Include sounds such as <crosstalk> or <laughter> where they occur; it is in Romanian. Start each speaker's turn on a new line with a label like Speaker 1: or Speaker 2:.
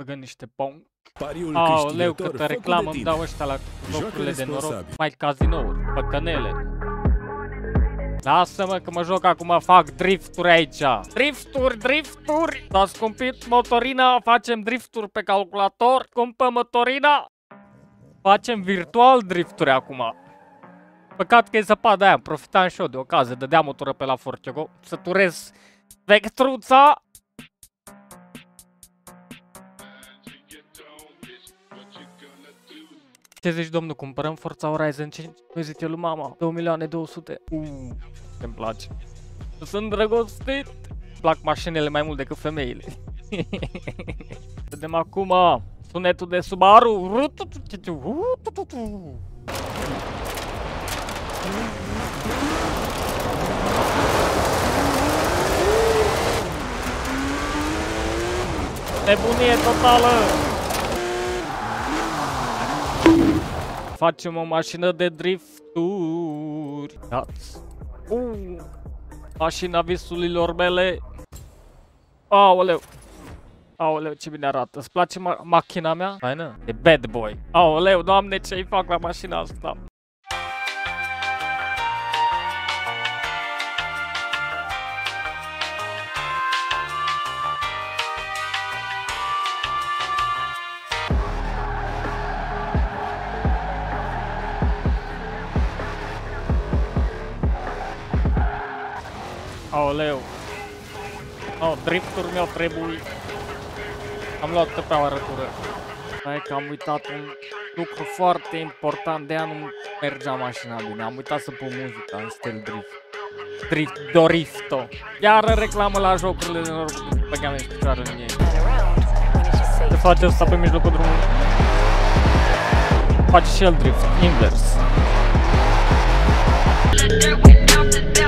Speaker 1: Băgă niște pong.
Speaker 2: Pariul
Speaker 1: Aoleu,
Speaker 2: câștigător
Speaker 1: câtă
Speaker 2: făcut
Speaker 1: reclamă
Speaker 2: de
Speaker 1: îmi
Speaker 2: tine.
Speaker 1: dau ăștia la
Speaker 2: Joacă
Speaker 1: locurile de noroc.
Speaker 2: responsabil.
Speaker 1: Mai cazinouri, păcănele. Lasă-mă că mă joc acum, fac drifturi aici. Drifturi, drifturi! S-a scumpit motorina, facem drifturi pe calculator. Cumpă motorina. Facem virtual drifturi acum. Păcat că e zăpadă aia, profitam și eu de ocazie, dădeam o tură pe la Fortiogo, să turez vectruța. Ce zici, domnul, cumpărăm Forza Horizon 5? Păi zice lui mama, 2 milioane 200. Uh, îmi place. Sunt drăgostit. Plac mașinile mai mult decât femeile. <laughs> Vedem acum sunetul de Subaru. Nebunie totală! Facem o mașină de drifturi. Dați. Uh, mașina visurilor mele. Aoleu. Aoleu, ce bine arată. Îți place ma- machina mea? Faină? E bad boy. Aoleu, doamne, ce-i fac la mașina asta? Aoleu. Oh, driftul mi-au trebuit. Am luat pe o arătură. Hai că am uitat un lucru foarte important, de nu mergea mașina bine. Am uitat să pun muzica în stil drift. Drift, Dorifto. Iară reclamă la jocurile de noroc cu băgam în picioare în ei. Se face asta pe mijlocul drumului. Face și el drift, invers.
Speaker 3: Let